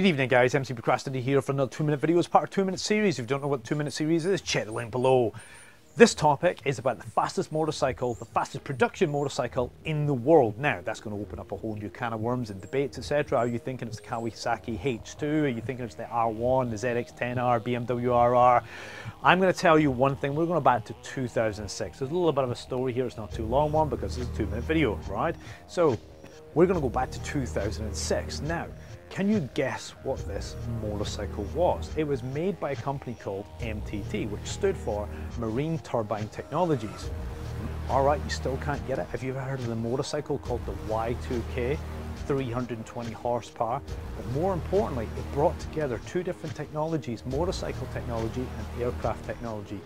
Good evening guys, MC Procrastinator here for another 2 minute video as part of 2 minute series. If you don't know what 2 minute series is, check the link below. This topic is about the fastest motorcycle, the fastest production motorcycle in the world. Now, that's going to open up a whole new can of worms and debates, etc. Are you thinking it's the Kawasaki H2? Are you thinking it's the R1, the ZX10R, BMW RR? I'm going to tell you one thing. We're going to back to 2006. There's a little bit of a story here. It's not too long one because it's a two minute video, right? So, we're going to go back to 2006. Now, can you guess what this motorcycle was? It was made by a company called MTT, which stood for Marine Turbine Technologies. All right, you still can't get it. Have you ever heard of the motorcycle called the Y2K? 320 horsepower, but more importantly, it brought together two different technologies, motorcycle technology and aircraft technology.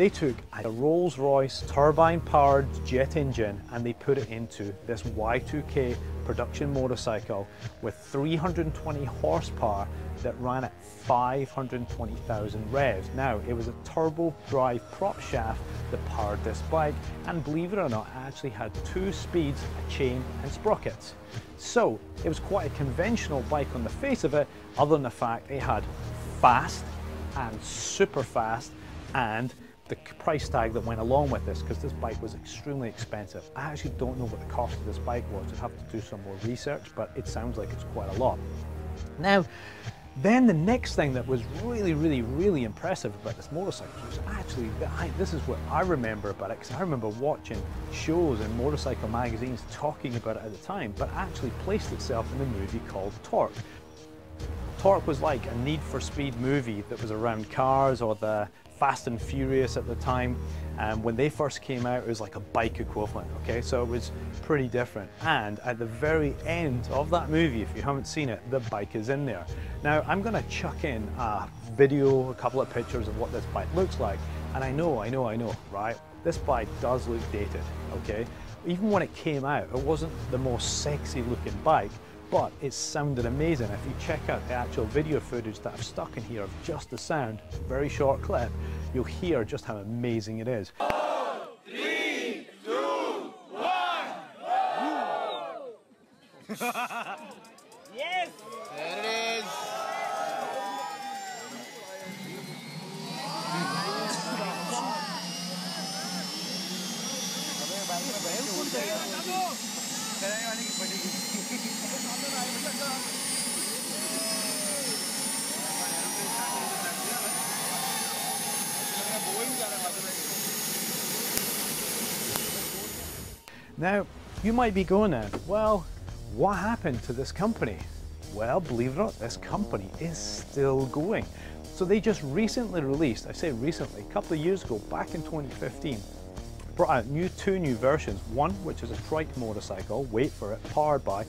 They took a Rolls-Royce turbine-powered jet engine and they put it into this Y2K production motorcycle with 320 horsepower that ran at 520,000 revs. Now, it was a turbo drive prop shaft that powered this bike, and believe it or not, it actually had two speeds, a chain and sprockets. So, it was quite a conventional bike on the face of it, other than the fact it had fast and super fast and the price tag that went along with this because this bike was extremely expensive. I actually don't know what the cost of this bike was. I'd have to do some more research, but it sounds like it's quite a lot. Now, then the next thing that was really, really, really impressive about this motorcycle was actually, I, this is what I remember about it, because I remember watching shows and motorcycle magazines talking about it at the time, but actually placed itself in a movie called Torque. Torque was like a Need for Speed movie that was around cars or the Fast and Furious at the time. Um, when they first came out, it was like a bike equivalent, okay? So it was pretty different. And at the very end of that movie, if you haven't seen it, the bike is in there. Now, I'm gonna chuck in a video, a couple of pictures of what this bike looks like. And I know, I know, I know, right? This bike does look dated, okay? Even when it came out, it wasn't the most sexy looking bike, but it sounded amazing. If you check out the actual video footage that I've stuck in here of just the sound, very short clip, you'll hear just how amazing it is. Four, three, two, one. yes! There it is. Now, you might be going there, well, what happened to this company? Well, believe it or not, this company is still going. So they just recently released, I say recently, a couple of years ago, back in 2015, brought out new two new versions. One, which is a trike motorcycle, wait for it, powered by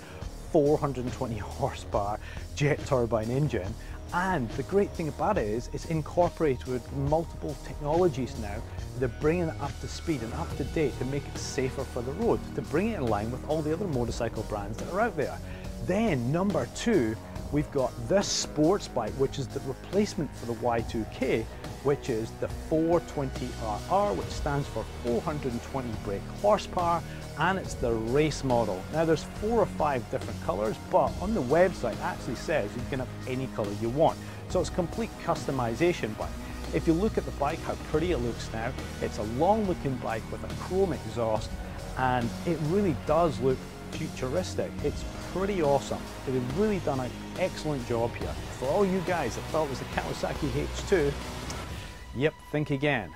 420 horsepower jet turbine engine. And the great thing about it is it's incorporated with multiple technologies now. They're bringing it up to speed and up to date to make it safer for the road, to bring it in line with all the other motorcycle brands that are out there. Then number two, we've got this sports bike, which is the replacement for the Y2K, which is the 420RR, which stands for 420 brake horsepower and it's the race model. Now there's four or five different colors, but on the website it actually says you can have any color you want. So it's complete customization bike. If you look at the bike, how pretty it looks now, it's a long looking bike with a chrome exhaust and it really does look futuristic. It's pretty awesome. They've really done an excellent job here. For all you guys that thought it was the Kawasaki H2, yep, think again.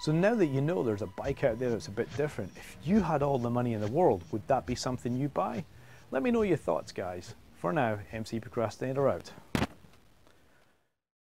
So now that you know there's a bike out there that's a bit different, if you had all the money in the world, would that be something you buy? Let me know your thoughts, guys. For now, MC Procrastinator out.